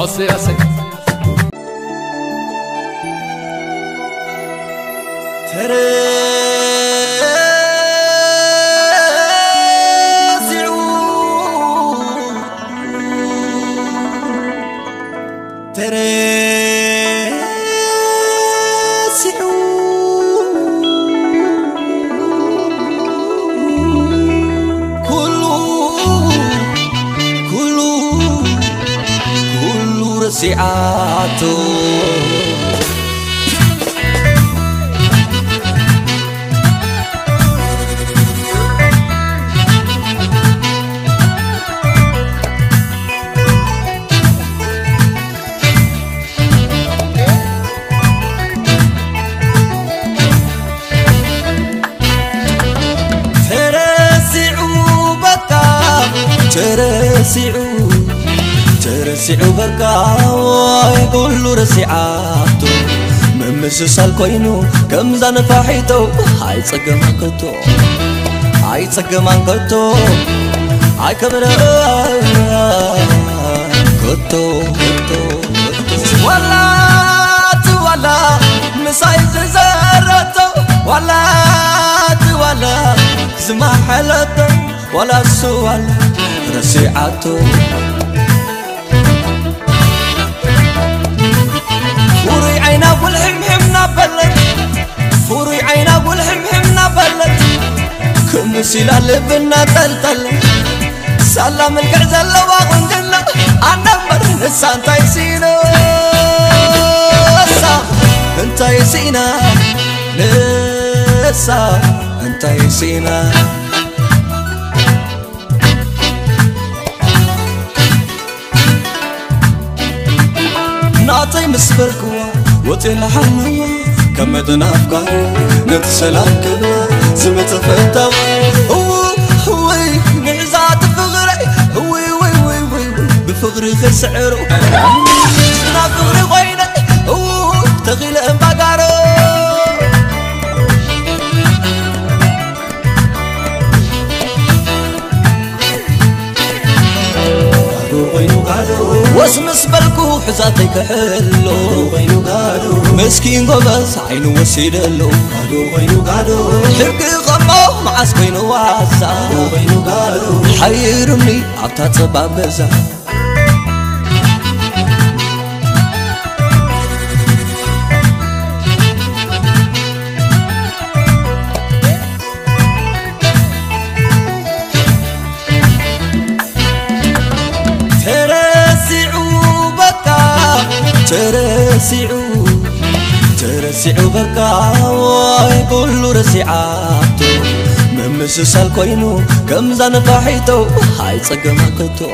o se hace. كله يقول له رسعاتو ممسسال كوينو كم زان فاحيتو هاي صقمان كتو هاي صقمان كتو هاي كبر كتو كتو ولا ولا مسايز زرتو ولا والحمحم نبلت فوري عينا والحمحم نبلت كم سيلا لبنا تلتل سلام القعزة لواغن قلنا أنا مرنسا انت يسينا أنت يسينا نسا. أنت يسينا نعطي مسبركوا وطيل حنوا كم تنافقا نتسلام كوا زمت فتاوا هو هو نعزات فغري هو وي وي وي بفغري سعرو نافغري غينك هو تغيل امباقارو واسمس بلكو حزاتي كحلو مسكين قبس عينو وسيدلو حقي غمو معاس كوينو واسا حيرني عبتا تصباب بزا ترسعوا بكا ترسعوا ترسعوا بكا يقول له رسعاتو ممسسال كوينو كم زان فاحيتو هاي تصقمان كتو.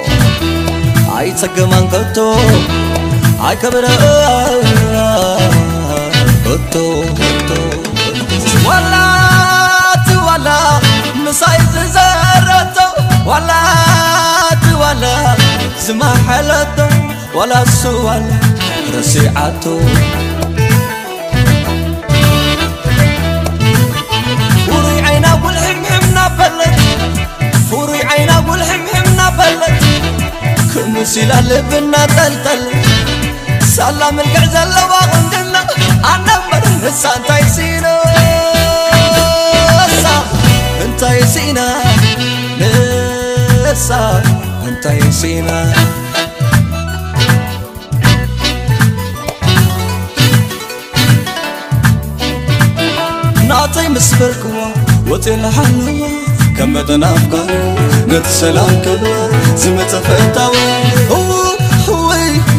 هاي تصقمان كتو. هاي كبر كتو كتو ولا ولا مسايز زرتو ولا ولا زما حلتو ولا سوال رسيعتو فوري عينا والحمحم نبلت فوري عينا نبلت كم سيلا لبنا تلتل سلام القعزة لواغن قلنا أنا مرنسا انت يسينا نسا انت يسينا نسا انت يسينا نعطي مسبركوا وطيل حلوا كم تنافقا نتسلام كبا زمت فتاوي هو هو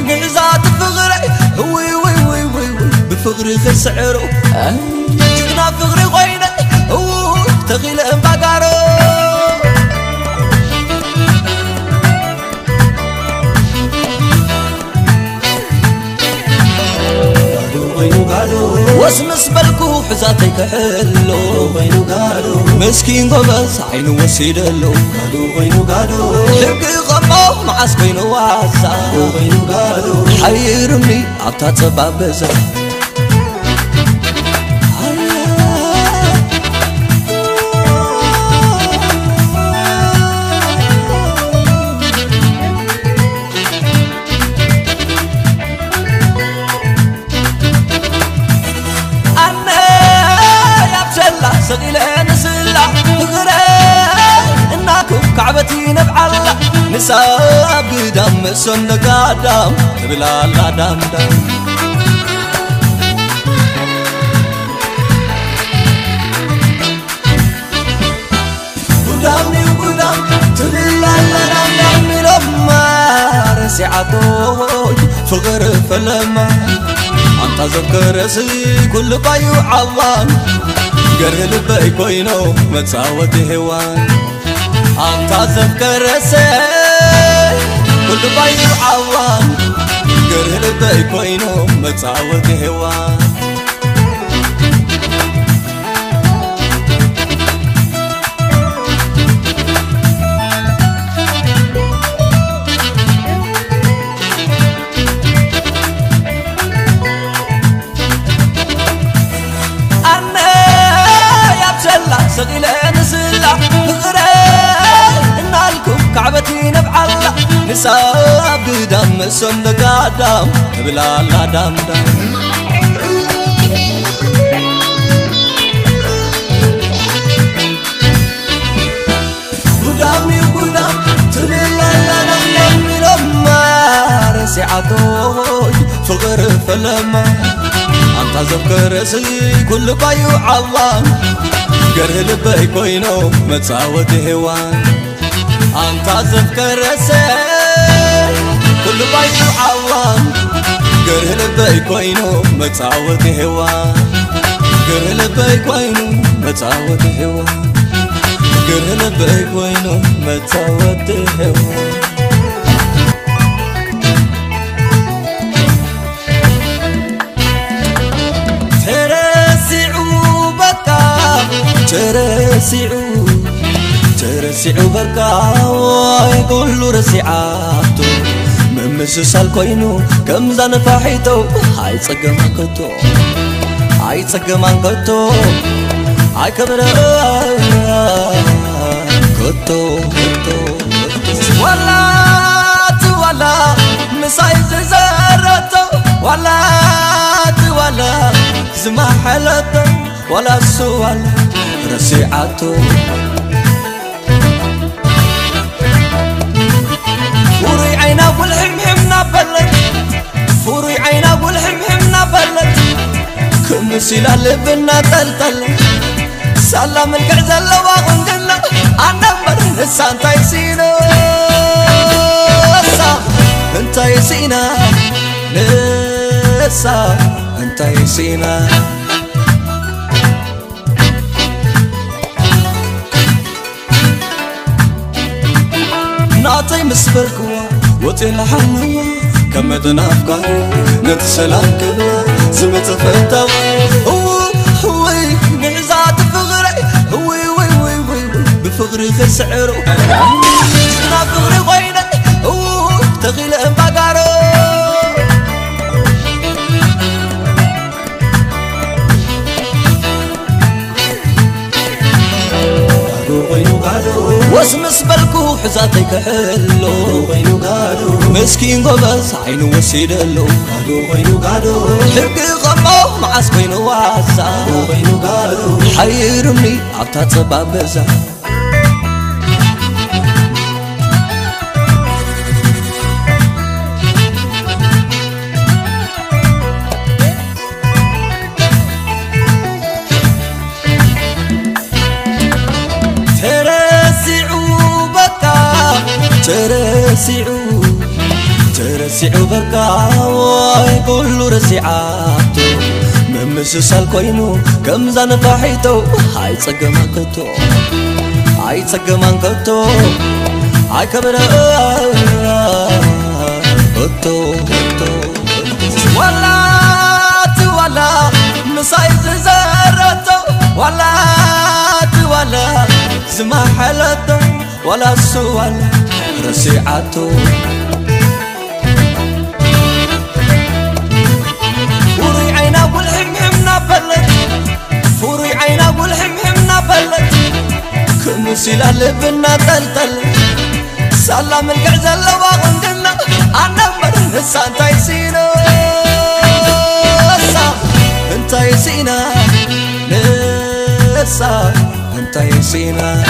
نعزات فغري هو وي وي وي بفغري غير سعرو جبنا حزاتي كحلو مسكين قبس عينو وسيدلو. حقي غمو معاس كينو واسا. حيرني عطا تبابزا. ንስላ ንግረ እናክብ ካዕበቲ ነብዓላ ንሳብ ግዳም መእሰነ ጋዳም ንብላላ ዳምዳም ጉዳምኒው ጉዳም ትብላላ ዳምዳም ኢሎማ ረሲዓቶይ ፍቕር ፈለማ ኣንታ ዘከረሲ ኩሉ ባዩ ዓዋን ገርህ ልበይ ኮይኑ መፃወቲ ህዋን ኣንታ ዘከረሰ ኩሉ ባዩ ዓዋን ገርህ ልበይ ኮይኑ መፃወቲ ህዋን ግዳም ምእሶም ደጋዳም እብላላ ዳምዳም ጉዳም እዩ ጉዳም ትብላላ ዳምዳም ኢሎማ ረሲዓቶይ ፍቕር ፈለማ ኣንታ ዘፍከረሲ ኩሉ ባዩ ዓዋን ገርህ ልበይ ኮይኑ ኩሉ ባዩ ዓዋን ገርህ ልበይ ኮይኑ መፃወቲ ህዋን ገርህ ልበይ ኮይኑ መፃወቲ ህዋን ገርህ ልበይ ኮይኑ መፃወቲ ህዋን ተረሲዑ ተረሲዑ በቃ ዋይ ኩሉ ረሲዓቶ سسال كوينو كم زان فحيتو هاي تسقم انكتو هاي تسقم انكتو هاي كبرا كتو ولا ولا سوال رسيعتو ቅዱስ ይላል ልብና ጠልጠል ሰላም መልክዕ ዘለዎ ቁንጅና ኣነበር ንሳ እንታይ ሲኖ ንሳ እንታይ ሲና ንሳ እንታይ ሲና ናተይ ምስ በልክዎ ወፂና ሓምዋ ከም መጥናፍካ ነቲ ሰላም ክብዋ ዝመፅእ ፈታዊ نظري خسعرو نظري غينك تغيل مقارو وسمس بالكو حزاتي كحلو مسكين قبس عينو وسيدلو حقي غمو معاس بينو وعسا حيرمني عطا تبابزا ترسعوا ترسعوا بكا ويقولوا رسعاتو. ممسسال كوينو كم زان فاحيتو هاي تسقمان كتو هاي تسقمان كتو هاي كبرا ولا ولا. رسيعته فوري عينا والحمحم نبلت فوري عينا سيلا لبنا تلتل سلام القعزة اللواغن قلنا أنا مرنسا انت يسينا انت يسينا نسا انت يسينا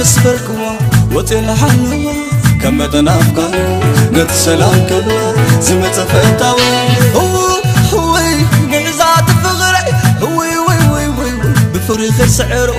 ምስ በልክዋ ወፂልሓለዋ ከም መጠን ኣፍቃሪ ነቲ ሰላም ከልዋ ዝመፀ ፈታዊ ወይ ንዕዛት ፍቕረይ ወይ ወይ ወይ ወይ ብፍቕሪ ክስዕሩ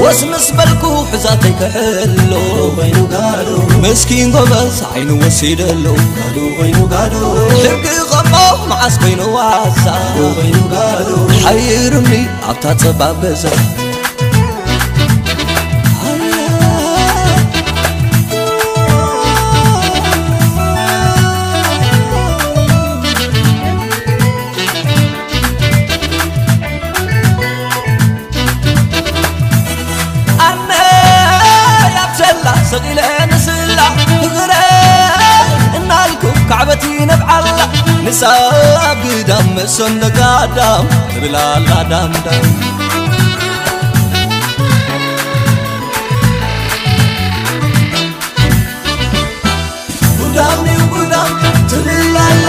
وسمس مس حزاتي كحلو وينو قالو مسكين قبس عينو وسيدلو قالو وينو قالو لقي غمو معاس بينو واسع وينو قالو حيرمي عطا تبابزا. ግዳም መእሶም ነጋዳም ትብላላ ዳምዳም ጉዳም ኒው ጉዳም ትብላላ